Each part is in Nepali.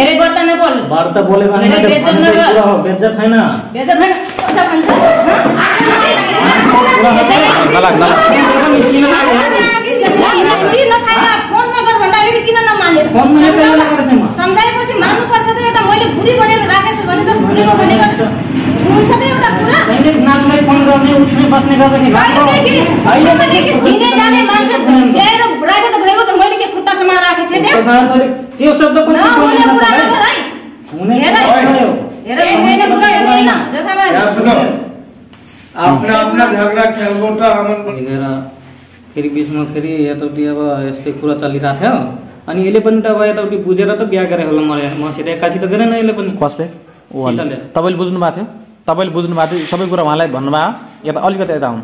धेरै गर्दा नबोल वार्ता बोलेको होइन धेरै त्यो बेइज्जत भन्ने नगर। कुरा हो बेइज्जत होइन बेइज्जत होइन कता भन्छ नलाग नलाग किन नखाएर फोन नगर भन्दाखेरि किन नमाने फोन नगरेर त्यसले गरेको थिएँ म। सम्झाएपछि मान्नुपर्छ त एउटा मैले बुढी बनेर राखेछु भने त बुढीको भनेको हुन्छ त एउटा कुरा तैँले नाचलाई फोन गर्ने उठ्ने बस्ने गर्दाखेरि राम्रो हो। अहिलेदेखि दिने जाने मान्छे ल्याएर राखेको त भएको त मैले के खुट्टा समाएर राखेको थिएँ त्यहाँ त्यो शब्द पनि अपना अपना झगडा खेल्नु त फेरि बिचमा फेरि यताउति अब यस्तै कुरा चलिरहेको थियो अनि यसले पनि त अब यताउति बुझेर त बिहा गरेको होला मलाई। मसित एक्कासी त गरेन यसले पनि। कसले। तपाईँले बुझ्नु भएको थियो? तपाईँले बुझ्नु भएको थियो? सबै कुरा उहाँलाई भन्नुभयो। या त अलिकति यता आउनु।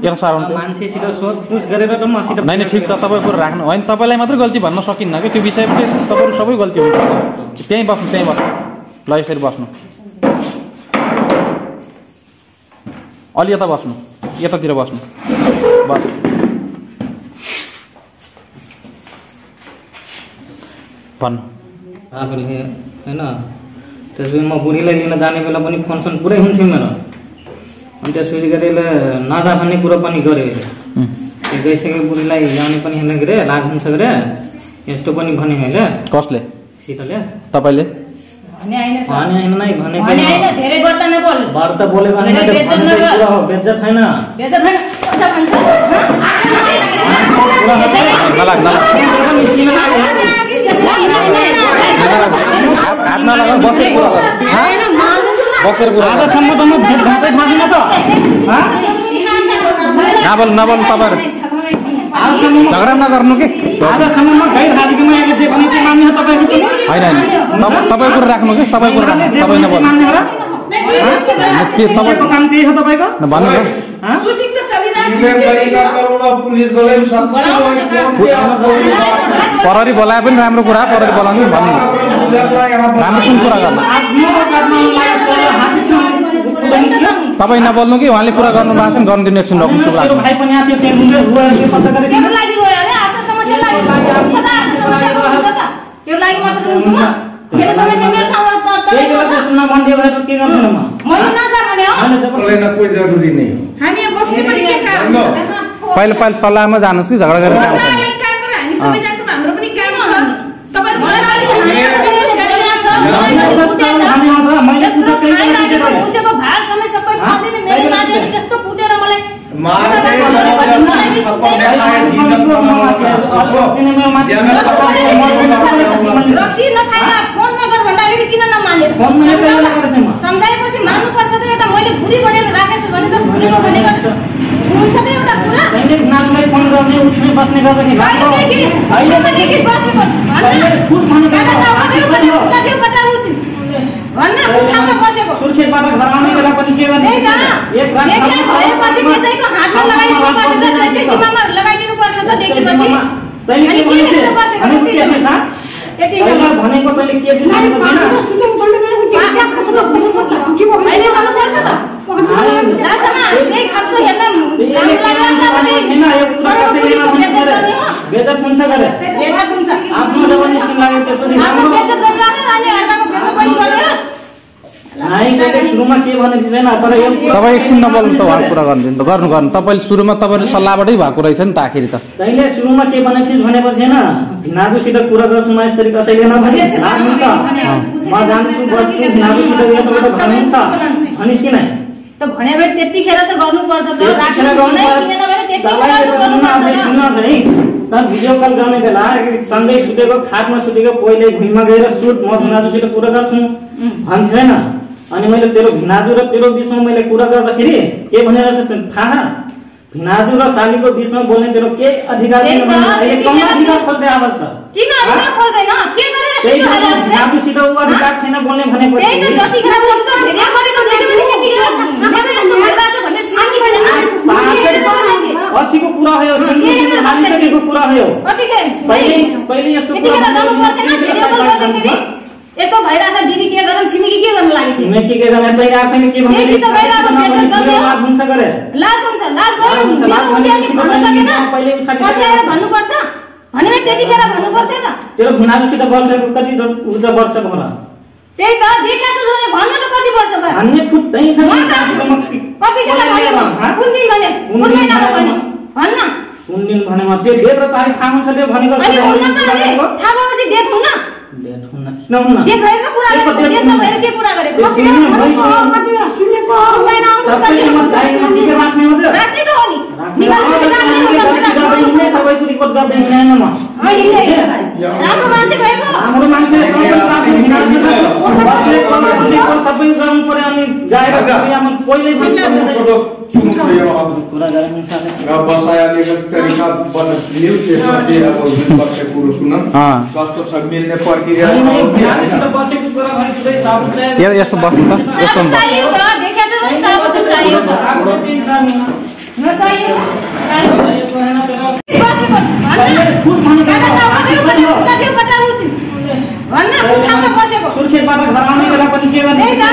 यता सर आउनु अब थियो मान्छेसित सोधपुछ गरेर त मसित नै नै ठिक छ तपाईँको कुरा राख्नु होइन तपाईँलाई मात्रै गल्ती भन्न सकिन्न कि त्यो विषयमा चाहिँ तपाईँको सबै गल्ती हुन्छ। त्यहीँ बस्नु त्यहीँ बस्नु। ल यसरी बस्नु। अलि यता बस्नु। यतातिर बस्नु। बस। भन्नु होइन त्यसपछि म बुढीलाई लिन जाने बेला पनि फङ्सन पुरै हुन्थ्यो मेरो। अनि त्यसपछि यसले नजा भन्ने कुरो पनि उम्. त्यो गइसक्यो बुढीलाई ल्याउने पनि होइन के अरे लाग हुन्छ के अरे यस्तो पनि भन्यो मैले कसले? सीताले तपाईँले? होइन होइन होइन होइन। होइन। होइन हात हात नलाग बसेर कुरा आजसम्म त म भेट घाटै थाँदिनँ त हँ? नबोल्नु नबोल्नु तपाईँहरू झगडा नगर्नु कि आजसम्म म गैर हालेको मैले जे भने त्यो मान्ने तपाईँको पनि होइन होइन तपाईँ कुरा राख्नु कि तपाईँ कुरा राख्नु तपाईँ त्यो नबोल्नु के तपाईँको तपाईँ काम त्यही हो तपाईँको भन्नु पररी बोलाए पनि राम्रो कुरा पररी बोलाउनु भन्नु राम्रोसँग कुरा गर्नु तपाईँ नबोल्नु कि उहाँले कुरा गर्नु भएको छ नि गर्नु दिनु एकछिन रोक्नु चुप तेरो लाग्नु भाइ पनि आएको थियो त्यहाँ घुमेर रोएर त्यो पत्ता गरेको तेरो लागि रोयो अरे आफ्नो समस्या लागि हुन्छ त आफ्नो समस्या हुन्छ त तेरो लागि मात्र रुन्छु म मेरो समस्या मेरो ठाउँमा त- त्यही तपाईँ बेला बोल्छ। सुन्न भनिदियो भए त के गर्नु म मैले नजा भने हो मैले जब कोही जरुरी नै हो हामी यहाँ बस्नु पनि के काम हेलो। पहिला पहिला सल्लाहमा जानुहोस् कि झगडा गरेर रक्सी नखाएर फोन नगर भन्दाखेरि किन नमाने? ठाउँमा बसेको। सुर्खेतबाट घर आउने बेला पनि के गर्ने? त्यही त एक रात देखिया भएपछि त्यसैको हातमा लगाइदिनु पर्छ त त्यसकै दिमागमा लगाइदिनु पर्छ त देखेपछि तैँले के अनि भनेको किन थिएँ? बसेको भनेको त्यति के थिएँ, थाहा? त्यति पहिला भनेको तैँले के दिनु भनेको थिएन? अहिले गर्नुपर्छ त लास्टमा त्यही खर्च हेर्न यसले के राम्रो भन्नु लाग्छ भनेको भने थिएन, यो कुरा कसैले बेइज्जत नभन्नु गर्ने हो। अरे। बेइज्जत हुन्छ गरे बेइज्जत हुन्छ आफ्नो जब निस्किन लाग्यो त्यसपछि आफ्नो राम्रो बेइज्जत गरिरहेको अनि अर्काको बेइज्जत पनि गर्यो नाइ कहिले सुरुमा के भनेको थिएन तर यो तपाईँ एकछिन नबोल्नु त उहाँको कुरा गर्नु दिनु त। गर्नु गर्नु। तपाईँले सुरुमा तपाईँले सल्लाहबाटै भएको रहेछ नि त आखिरी त। तैँले सुरुमा के भनेको थिइस् भनेको थिएन भिनाजुसित कुरा गर्छु म यसरी कसैले नभने। भन्नुहुन्छ अनि किन? त्यतिखेर त गर्नुपर्छ त। भिडियो कल गर्ने बेला सँगै सुतेको खाटमा सुतेको पहिले भुइँमा गएर सुट म कुरा गर्छु। भन्छ छैन? अनि मैले तेरो भिनाजु र तेरो बिचमा मैले कुरा गर्दाखेरि के भनेर छ थाहा भिनाजु र सालीको बिचमा बोल्ने तेरो के अधिकार खोज्दै आवाज त किन अधिकार खोज्दैन? के गरेर त्यही सिधो त हालेर छ? भिनाजुसित ऊ अधिकार छैन बोल्ने भनेपछि। पछिको कुरा हो हालिसकेको कुरा हो पहिले पहिले यस्तो कुरा यस्तो भइरहेछ दिदी के गरौँ? छिमेकी के गर्नु लागेको थियो? छिमेकी के गर्ने तैँले आफैले के भने बेसी त गइरहेको बेइज्जत गर्ने हो। लाज हुन्छ गरे। लाज हुन्छ लाज लाज हुन्छ, भने भने भन्नु भने सकेन? पहिले पछि आएर भन्नुपर्छ? भने त्यतिखेर भन्नु पर्थ्यो त तेरो भिनाजुसित बसेको कति उच्च वर्ष भर त्यही त देखाएको छु भने भन्नु त कति वर्ष भयो। भन्ने खुट्टै छ नि। भन्छ। सासूको म कि- कतिखेर कसैले भन्यो? हाँ? कुन दिन भन्यो? कुन महिनामा? भन्यो? भन्न। कुन दिन भनेमा? त्यो डेट र तारिक थाहा हुन्छ त्यो भनेको? थाहा भएपछि डेट हुन्न कुरा कुरा सबै गल्ती गर्दै राख्नु हिँड्ने, हो। सबैको रिपोर्ट गर्दै हिँड्दैन म। राम्रो मान्छे भएको? हाम्रो मान्छेले सबै गर्नु पर्यो अनि गएर दुनियाँमा पहिल्यै कस्तो छ मिल्ने प्रक्रिया यस्तो बस्नु त यस्तो बस्नु चाहियो त देखाएको छ भने साबुन चाहियो त साबुत चाहिँ छ नि। नचाहियो चाहिएको होइन तर बसेको पहिले भन्न खुद भनेको काका त आफै उता पनि हो। उता त्यो कता उति भन्न कुन ठाउँमा बसेको सुर्खेतबाट घर आउने बेला पनि के गर्ने त्यही त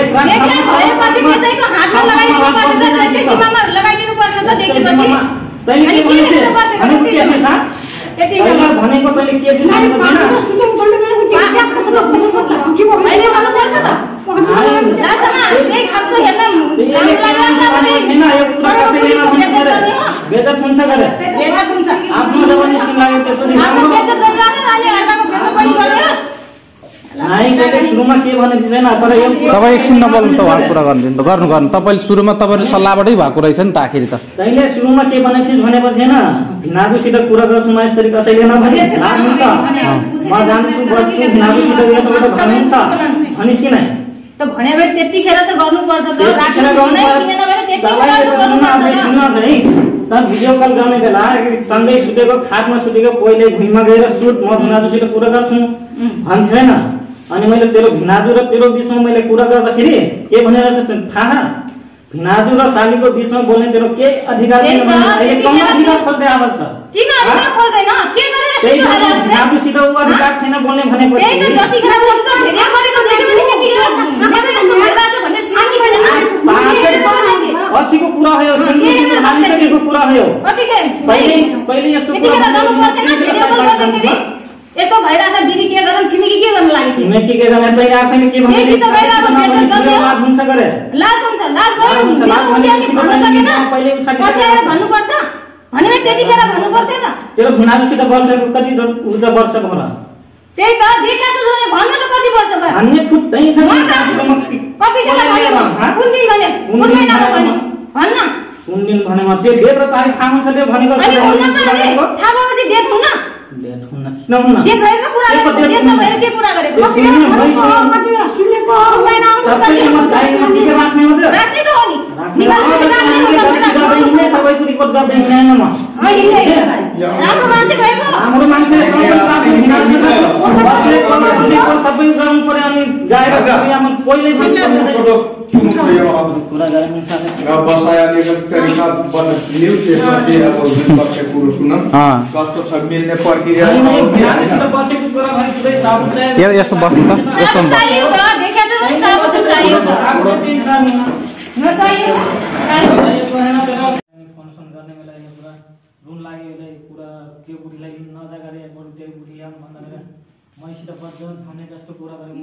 एक रात देखिया भएपछि त्यसैको हातमा लगाइदिनु पर्छ त त्यसकै दिमागमा लगाइदिनु पर्छ त देखेपछि तैँले अनि के के भनेको गरेर बसेको भनेको के त्यति थिएछ त्यति पहिला भनेको तैँले के दिनु भनेको थिएन अहिले भन्नुपर्छ त लास्टमा त्यही खर्च हेर्न राम्रो लाग्ला भने छैन यो कुरा। कसैले नभन्नु पर्यो बेजत हुन्छ गरे आफ्नो जब निस्किन लाग्यो त्यसपछि तपाईँ एकछिन नबोल्नु त उहाँको कुरा गर्नु गर्नु गर्नु। तपाईँले सुरुमा तपाईँले सल्लाहबाटै भएको रहेछ नि त आखिरी त। तैँले सुरुमा के भनेको थिइस् भनेको थिएन? भिनाजुसित कुरा गर्छु म यसरी कसैले नभने। लाभ हुन्छ म जान्छु बस्छु भिनाजुसित यताबाट भन्नुहुन्छ भनिस् कि नै त भने भए त्यतिखेर त गर्नुपर्छ त। भिडियो कल गर्ने बेला सँगै सुतेको खाटमा सुतेको पहिले भुइँमा गएर सुट म भिनाजुसित कुरा गर्छु। भन्छ छैन? अनि मैले तेरो भिनाजु र तेरो बिचमा मैले कुरा गर्दाखेरि के भनेर थाहा? भिनाजु र सालीको बिचमा बोल्ने तेरो के अधिकार खोज्दै आवाज? भिनाजुसित ऊ अधिकार छैन बोल्ने त्यही त भनेपछि जतिखेर बस्छ त धेरै गरेको देख्यो भने त्यतिखेर मेरो यस्तो भइरहेछ भन्ने छिमेकी छैन पछिको कुरा हो यो मानिसकेको कुरा हो पहिले पहिले यस्तो कुरा यस्तो भइरहेछ दिदी के गर्नु? छिमेकी के गर्नु थियो छिमेकी के गर्ने? आफैले के भने बेसी त गइरहेको बेचत गर्ने। लाज हुन्छ गरे। लाज हुन्छ लाज भयो। लाज हुन्छ, भन्न सकेन? पहिले पछि आएर भने त्यतिखेर भन्नु तेरो भिनाजुसित बसेको कति उच्च वर्ष भर त्यही त भने भन्नु त कति वर्ष भयो भन्ने खुट्टै छ कि- कसैले भन्यो? कुन दिन भन्यो? कुन महिनामा भन्यो? भन्यो? भन्न। कुन दिन भनेमा त्यो डेट र तारिक थाहा हुन्छ त्यो भनेको? थाहा भएपछि डेट हुन्न। डेट हुन्न किन कुरा गरेको। नभएर के कुरा गरेको। सुनेको राख्ने हो राख्ने त हो नि सबैको रिपोर्ट गर्दै म हिँड्ने, हिँड्ने। राम्रो मान्छे सबै गर्नु पर्यो अनि गएर। यो यस्तो बस्नु त यस्तो फङ्सन गर्ने बेला यो कुरा रुन लाग्यो कुरा त्यो बुढीलाई लिन नजा गरे बरु बुढी ल्याउनु भन्दा गरे मैसित बज्छ भन्ने जस्तो कुरा गरेँ म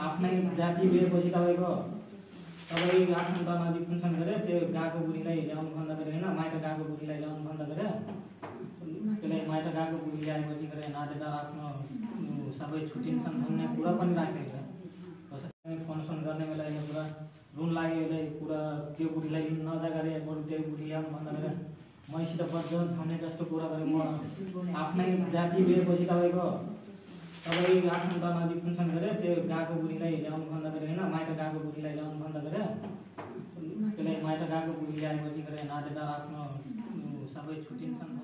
आफ्नै जाति भएपछि तपाईँको तपाईँ आफन्त नजिक फङ्सन गरे त्यो गएको बुढीलाई ल्याउनु भन्दा गरे होइन माइत गएको बुढीलाई ल्याउनु भन्दा गरे त्यसलाई माइत गएको बुढी ल्याएपछि गरे नातेदार आफ्नो सबै छुट्टिन्छन् भन्ने कुरा पनि राखेको फङ्सन गर्ने बेला यो कुरा रुन लाग्यो यसलाई कुरा त्यो बुढीलाई लिन नजा गरे बरु त्यो बुढी ल्याउनु भन्दा मैसित बज्छ भन्ने जस्तो कुरा गरेँ म। आफ्नै जाति भएपछि तपाईँको तपाईँ आफन्त नजिक फङ्सन गरे त्यो गएको बुढीलाई ल्याउनु भन्दा गरे होइन माइत गएको बुढीलाई ल्याउनु भन्दा गरे त्यसलाई माइत गएको बुढी ल्याएपछि गरे नातेदार आफ्नो सबै छुट्टिन्छन्